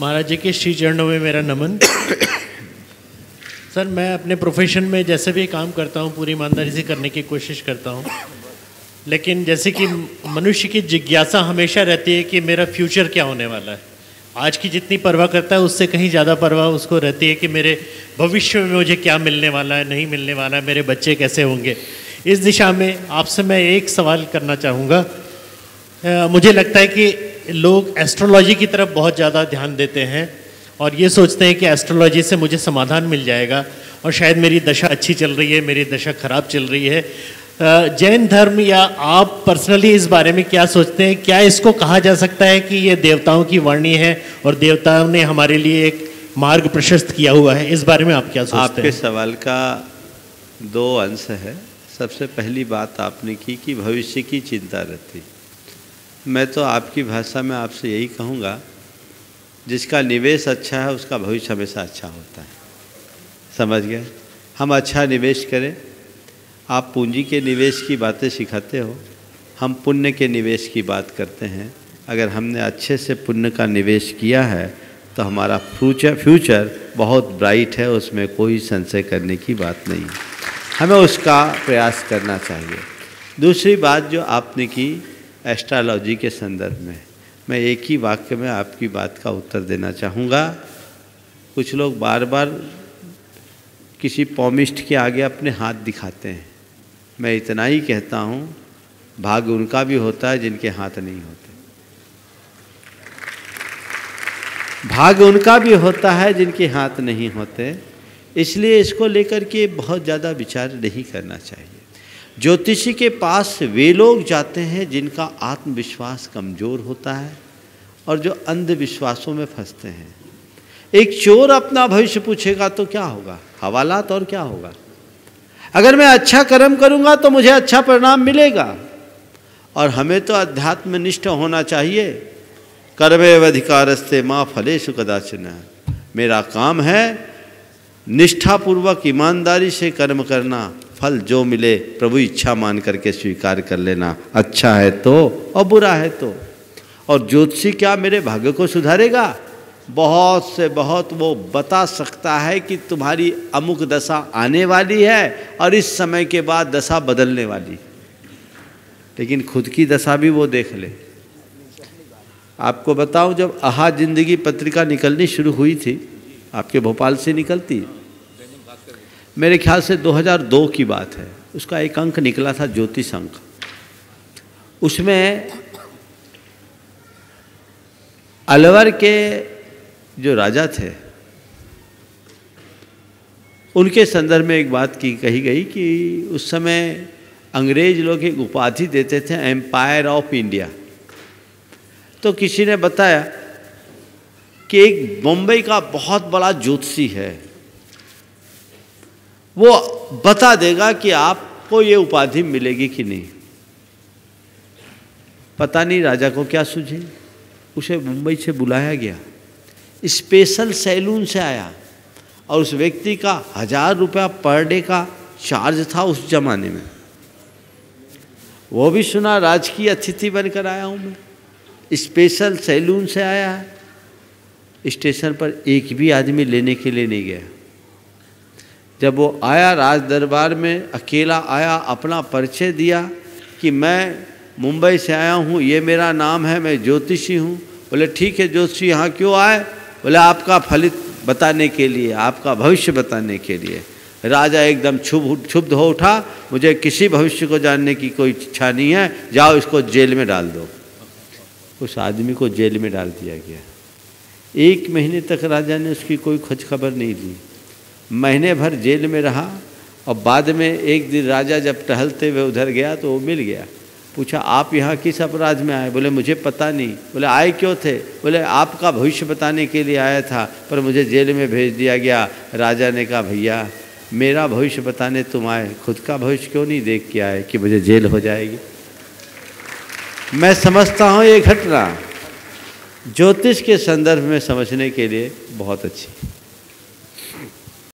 महाराज जी के श्री चरणों में मेरा नमन। सर, मैं अपने प्रोफेशन में जैसे भी काम करता हूँ, पूरी ईमानदारी से करने की कोशिश करता हूँ। लेकिन जैसे कि मनुष्य की जिज्ञासा हमेशा रहती है कि मेरा फ्यूचर क्या होने वाला है। आज की जितनी परवाह करता है, उससे कहीं ज़्यादा परवाह उसको रहती है कि मेरे भविष्य में मुझे क्या मिलने वाला है, नहीं मिलने वाला है, मेरे बच्चे कैसे होंगे। इस दिशा में आपसे मैं एक सवाल करना चाहूँगा। मुझे लगता है कि लोग एस्ट्रोलॉजी की तरफ़ बहुत ज़्यादा ध्यान देते हैं और ये सोचते हैं कि एस्ट्रोलॉजी से मुझे समाधान मिल जाएगा और शायद मेरी दशा अच्छी चल रही है मेरी दशा खराब चल रही है। जैन धर्म या आप पर्सनली इस बारे में क्या सोचते हैं? क्या इसको कहा जा सकता है कि ये देवताओं की वाणी है और देवताओं ने हमारे लिए एक मार्ग प्रशस्त किया हुआ है? इस बारे में आप क्या सोचते आपके हैं? आपके सवाल का दो अंश है। सबसे पहली बात आपने की कि भविष्य की चिंता रहती मैं तो आपकी भाषा में आपसे यही कहूँगा, जिसका निवेश अच्छा है, उसका भविष्य हमेशा अच्छा होता है। समझ गए? हम अच्छा निवेश करें। आप पूंजी के निवेश की बातें सिखाते हो। हम पुण्य के निवेश की बात करते हैं। अगर हमने अच्छे से पुण्य का निवेश किया है तो हमारा फ्यूचर फ्यूचर बहुत ब्राइट है, उसमें कोई संशय करने की बात नहीं हमें उसका प्रयास करना चाहिए। दूसरी बात जो आपने की एस्ट्रोलॉजी के संदर्भ में। मैं एक ही वाक्य में आपकी बात का उत्तर देना चाहूँगा। कुछ लोग बार बार किसी पॉमिस्ट के आगे अपने हाथ दिखाते हैं। मैं इतना ही कहता हूँ, भाग्य उनका भी होता है जिनके हाथ नहीं होते। भाग्य उनका भी होता है जिनके हाथ नहीं होते। इसलिए इसको लेकर के बहुत ज़्यादा विचार नहीं करना चाहिए। ज्योतिषी के पास वे लोग जाते हैं जिनका आत्मविश्वास कमज़ोर होता है और जो अंधविश्वासों में फंसते हैं। एक चोर अपना भविष्य पूछेगा तो क्या होगा? हवालात और क्या होगा? अगर मैं अच्छा कर्म करूँगा तो मुझे अच्छा परिणाम मिलेगा। और हमें तो अध्यात्म निष्ठ होना चाहिए। कर्मे अधिकारस्ते माँ फलेशु कदाचन। मेरा काम है निष्ठापूर्वक, ईमानदारी से कर्म करना। फल जो मिले, प्रभु इच्छा मान करके स्वीकार कर लेना। अच्छा है तो और बुरा है तो। और ज्योतिषी क्या मेरे भाग्य को सुधारेगा? बहुत से बहुत वो बता सकता है कि तुम्हारी अमुक दशा आने वाली है और इस समय के बाद दशा बदलने वाली। लेकिन खुद की दशा भी वो देख ले। आपको बताऊँ, जब आहा ज़िंदगी पत्रिका निकलनी शुरू हुई थी, आपके भोपाल से निकलती मेरे ख्याल से 2002 की बात है। उसका एक अंक निकला था ज्योतिष अंक। उसमें अलवर के जो राजा थे, उनके संदर्भ में एक बात की, कही गई कि उस समय अंग्रेज़ लोग एक उपाधि देते थे एम्पायर ऑफ़ इंडिया तो किसी ने बताया कि एक मुंबई का बहुत बड़ा ज्योतिषी है। वो बता देगा कि आपको ये उपाधि मिलेगी कि नहीं। पता नहीं राजा को क्या सूझे। उसे मुंबई से बुलाया गया। स्पेशल सैलून से आया और उस व्यक्ति का हज़ार रुपया पर डे का चार्ज था उस जमाने में। वो भी सुना राजकीय अतिथि बनकर आया हूँ मैं। स्पेशल सैलून से आया है। स्टेशन पर एक भी आदमी लेने के लिए नहीं गया। जब वो आया राज दरबार में, अकेला आया, अपना परिचय दिया कि मैं मुंबई से आया हूँ, ये मेरा नाम है, मैं ज्योतिषी हूँ। बोले, ठीक है ज्योतिषी, यहाँ क्यों आए? बोले, आपका फलित बताने के लिए, आपका भविष्य बताने के लिए। राजा एकदम क्षुभ क्षुब्ध हो उठा, मुझे किसी भविष्य को जानने की कोई इच्छा नहीं है, जाओ इसको जेल में डाल दो। उस आदमी को जेल में डाल दिया गया। एक महीने तक राजा ने उसकी कोई खोज खबर नहीं दी महीने भर जेल में रहा और बाद में एक दिन राजा जब टहलते हुए उधर गया तो वो मिल गया। पूछा, आप यहाँ किस अपराध में आए? बोले, मुझे पता नहीं। बोले, आए क्यों थे? बोले, आपका भविष्य बताने के लिए आया था, पर मुझे जेल में भेज दिया गया। राजा ने कहा, भैया, मेरा भविष्य बताने तुम आए। खुद का भविष्य क्यों नहीं देख के आए कि मुझे जेल हो जाएगी? मैं समझता हूँ ये घटना ज्योतिष के संदर्भ में समझने के लिए बहुत अच्छी।